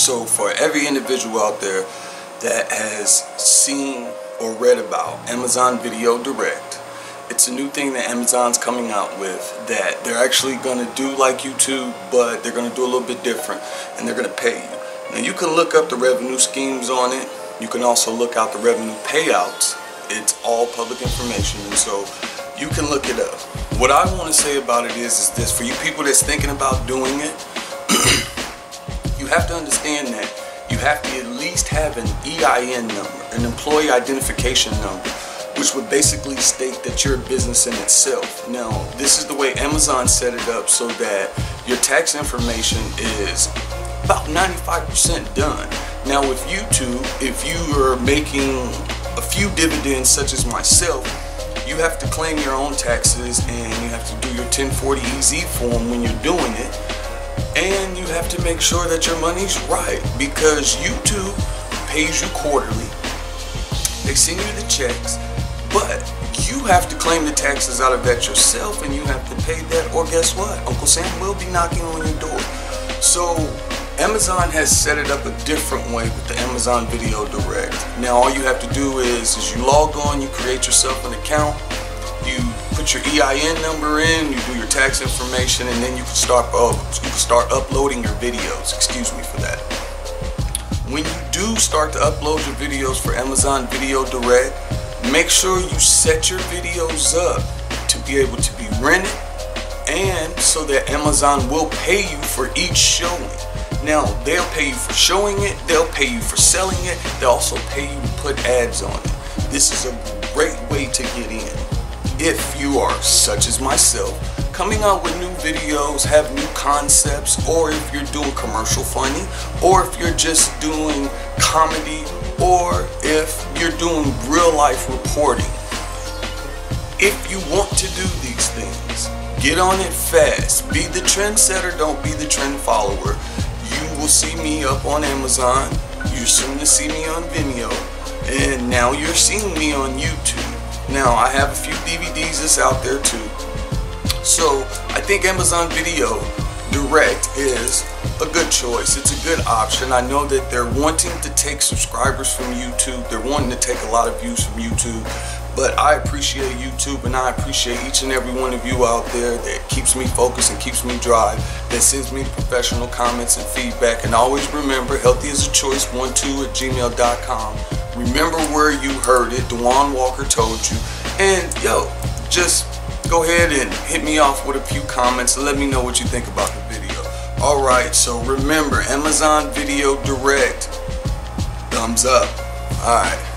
So for every individual out there that has seen or read about Amazon Video Direct, it's a new thing that Amazon's coming out with that they're actually going to do like YouTube, but they're going to do a little bit different and they're going to pay you. Now you can look up the revenue schemes on it. You can also look out the revenue payouts. It's all public information and so you can look it up. What I want to say about it is, is this, for you people that's thinking about doing it, have to understand that you have to at least have an EIN number, an employee identification number, which would basically state that you're a business in itself. Now, this is the way Amazon set it up so that your tax information is about 95% done. Now with YouTube, if you are making a few dividends such as myself, you have to claim your own taxes and you have to do your 1040EZ form when you're doing it. You have to make sure that your money's right because YouTube pays you quarterly. They send you the checks, but you have to claim the taxes out of that yourself and you have to pay that or guess what? Uncle Sam will be knocking on your door. So Amazon has set it up a different way with the Amazon Video Direct. Now all you have to do is, is you log on, you create yourself an account, you put your EIN number in, you do your tax information, and then you can start uh, you can start uploading your videos. Excuse me for that. When you do start to upload your videos for Amazon Video Direct, make sure you set your videos up to be able to be rented and so that Amazon will pay you for each showing. Now, they'll pay you for showing it, they'll pay you for selling it, they'll also pay you to put ads on it. This is a great way to get in. If you are, such as myself, coming out with new videos, have new concepts, or if you're doing commercial funny, or if you're just doing comedy, or if you're doing real life reporting. If you want to do these things, get on it fast. Be the trendsetter, don't be the trend follower You will see me up on Amazon. You're soon to see me on Vimeo. And now you're seeing me on YouTube. Now I have a few DVDs that's out there too. So I think Amazon Video Direct is a good choice. It's a good option. I know that they're wanting to take subscribers from YouTube. They're wanting to take a lot of views from YouTube. But I appreciate YouTube and I appreciate each and every one of you out there that keeps me focused and keeps me drive, that sends me professional comments and feedback. And always remember, healthy is a choice, 12 at gmail.com. Remember where you heard it, Duwane Walker told you. And yo, just go ahead and hit me off with a few comments let me know what you think about the video. Alright, so remember, Amazon Video Direct, thumbs up. Alright.